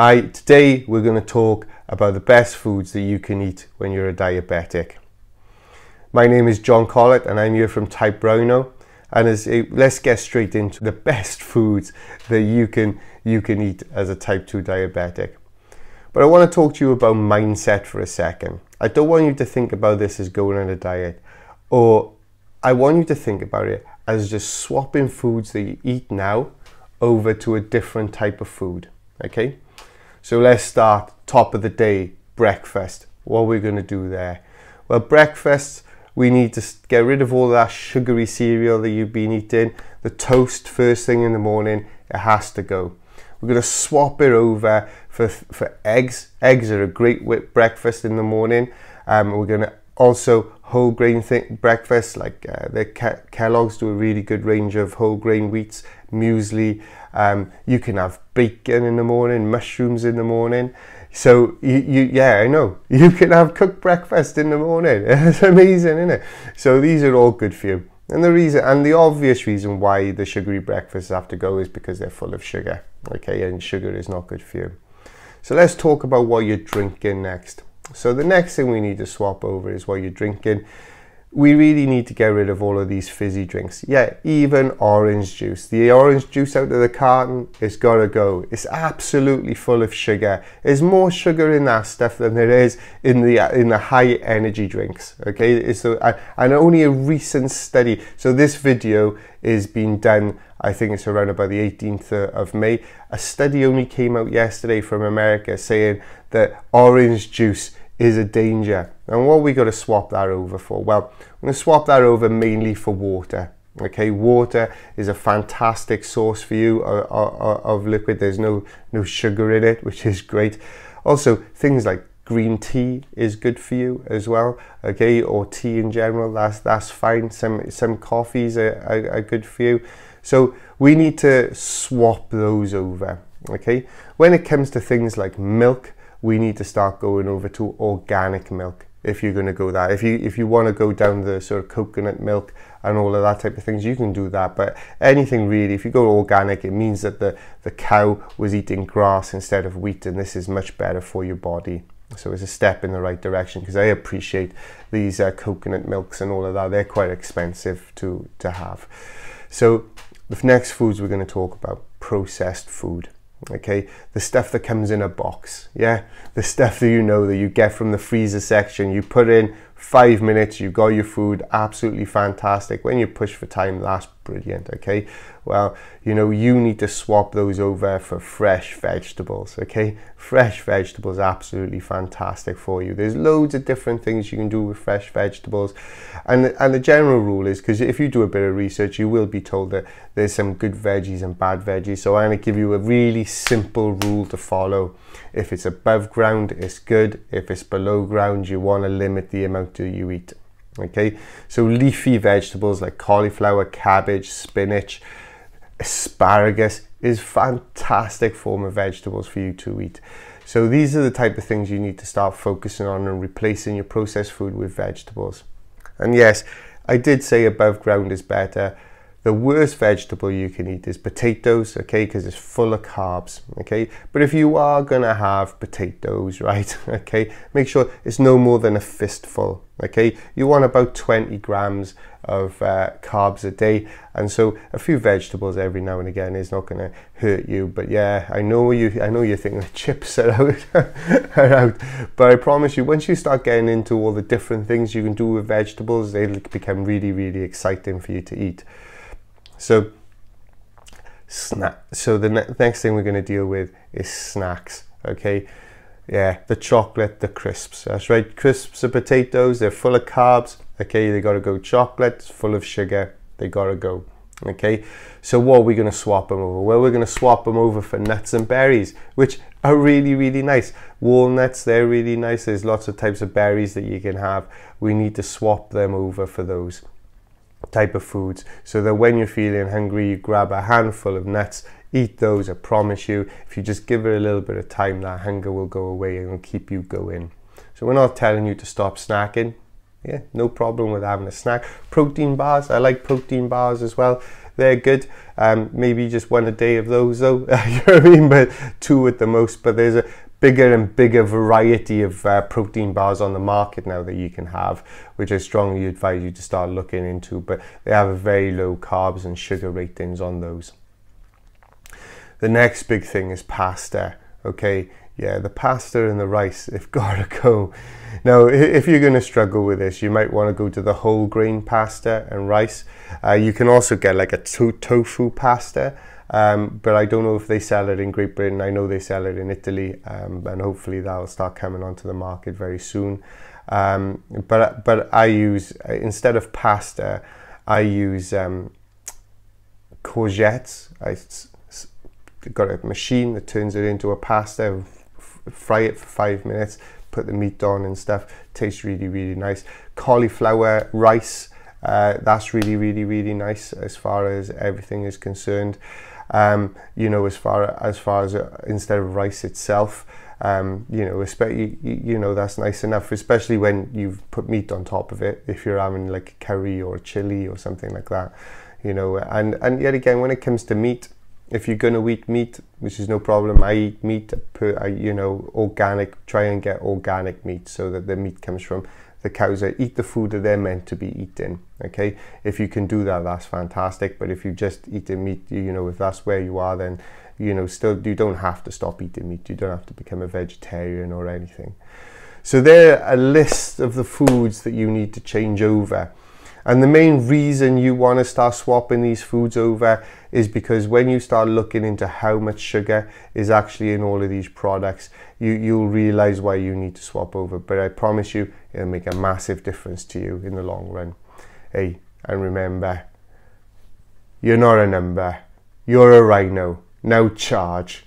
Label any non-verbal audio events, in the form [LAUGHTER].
Hi, today we're going to talk about the best foods that you can eat when you're a diabetic. My name is John Collett and I'm here from Type Rhino and as a, let's get straight into the [LAUGHS] best foods that you can you can eat as a type 2 diabetic. But I want to talk to you about mindset for a second. I don't want you to think about this as going on a diet or I want you to think about it as just swapping foods that you eat now over to a different type of food, okay? So let's start top of the day, breakfast. What are we going to do there? Well, breakfast, we need to get rid of all that sugary cereal that you've been eating. The toast first thing in the morning, it has to go. We're going to swap it over for, for eggs. Eggs are a great breakfast in the morning. Um, we're going to also whole grain breakfast like uh, the Ke Kellogg's do a really good range of whole grain wheats, muesli. Um, you can have bacon in the morning, mushrooms in the morning. So you, you, yeah, I know [LAUGHS] you can have cooked breakfast in the morning. [LAUGHS] It's amazing, isn't it? So these are all good for you. And the reason, and the obvious reason why the sugary breakfasts have to go is because they're full of sugar. Okay, and sugar is not good for you. So let's talk about what you're drinking next. So the next thing we need to swap over is what you're drinking. We really need to get rid of all of these fizzy drinks. Yeah, even orange juice. The orange juice out of the carton, it's gotta go. It's absolutely full of sugar. There's more sugar in that stuff than there is in the uh, in the high energy drinks. Okay, it's a, and only a recent study. So this video is being done I think it's around about the 18th of May. A study only came out yesterday from America saying that orange juice is a danger. And what we got to swap that over for? Well, I'm going to swap that over mainly for water. Okay, water is a fantastic source for you of, of, of liquid. There's no, no sugar in it, [LAUGHS] which is great. Also, things like green tea is good for you as well okay or tea in general that's that's fine some some coffees are, are, are good for you so we need to swap those over okay when it comes to things like milk we need to start going over to organic milk if you're going to go that. If you if you want to go down the sort of coconut milk and all of that type of things you can do that but anything really if you go organic it means that the the cow was eating grass instead of wheat and this is much better for your body. So it's a step in the right direction because I appreciate these uh, coconut milks and all of that. They're quite expensive to to have. So the next foods we're going to talk about processed food okay? The stuff that comes in a box yeah? The stuff that you know that you get from the freezer section you put in five minutes you got your food absolutely fantastic. When you push for time that's brilliant okay? Well you know you need to swap those over for fresh vegetables okay? Fresh vegetables absolutely fantastic for you. There's loads of different things you can do with fresh vegetables. And and the general rule is because if you do a bit of research you will be told that there's some good veggies and bad veggies. So i'm to give you a really simple rule to follow. If it's above ground it's good. If it's below ground you want to limit the amount that you eat okay? So leafy vegetables like cauliflower cabbage spinach asparagus is fantastic form of vegetables for you to eat. So these are the type of things you need to start focusing on and replacing your processed food with vegetables. And yes i did say above ground is better the worst vegetable you can eat is potatoes, okay, because it's full of carbs, okay? But if you are gonna have potatoes, [LAUGHS] right, okay, make sure it's no more than a fistful, okay? You want about 20 grams of uh, carbs a day, and so a few vegetables every now and again is not gonna hurt you. But yeah, I know you, I know you're thinking the chips are out, [LAUGHS] are out, but I promise you, once you start getting into all the different things you can do with vegetables, they become really, really exciting for you to eat. So, snack. So the ne next thing we're going to deal with is snacks. Okay, yeah, the chocolate, the crisps. That's right. Crisps are potatoes. They're full of carbs. Okay, they got to go. Chocolate, full of sugar. They got to go. Okay, so what are we going to swap them over? Well, we're going to swap them over for nuts and berries, which are really, really nice. Walnuts, they're really nice. There's lots of types of berries that you can have. We need to swap them over for those type of foods so that when you're feeling hungry you grab a handful of nuts eat those i promise you if you just give it a little bit of time that hunger will go away and will keep you going so we're not telling you to stop snacking yeah no problem with having a snack protein bars i like protein bars as well they're good. Um, maybe just one a day of those though, [LAUGHS] you know what I mean? But two at the most. But there's a bigger and bigger variety of uh, protein bars on the market now that you can have, which I strongly advise you to start looking into. But they have very low carbs and sugar ratings on those. The next big thing is pasta. Okay, yeah, the pasta and the rice, they've [LAUGHS] got to go. Now, if you're going to struggle with this, you might want to go to the whole grain pasta and rice. Uh, you can also get like a to tofu pasta, um, but I don't know if they sell it in Great Britain. I know they sell it in Italy, um, and hopefully that'll start coming onto the market very soon. Um, but but I use instead of pasta, I use um, courgettes. I got a machine that turns it into a pasta fry it for five minutes, put the meat on and stuff. Tastes really, really nice. Cauliflower rice, uh, that's really, really, really nice as far as everything is concerned. Um, you know, as far as far as uh, instead of rice itself, um, you know, especially you, know that's nice enough, especially when you've put meat on top of it. If you're having like curry or chili or something like that, you know, and and yet again, when it comes to meat, if you're to eat meat, which is no problem, I eat meat, per, I, you know, organic, try and get organic meat so that the meat comes from the cows that eat the food that they're meant to be eating. Okay, if you can do that, that's fantastic. But if you just eat the meat, you know, if that's where you are, then you know, still you don't have to stop eating meat. You don't have to become a vegetarian or anything. So there are a list of the foods that you need to change over. And the main reason you want to start swapping these foods over is because when you start looking into how much sugar is actually in all of these products, you, you'll realize why you need to swap over. But I promise you, it'll make a massive difference to you in the long run. Hey, and remember, you're not a number, you're a rhino. Now charge.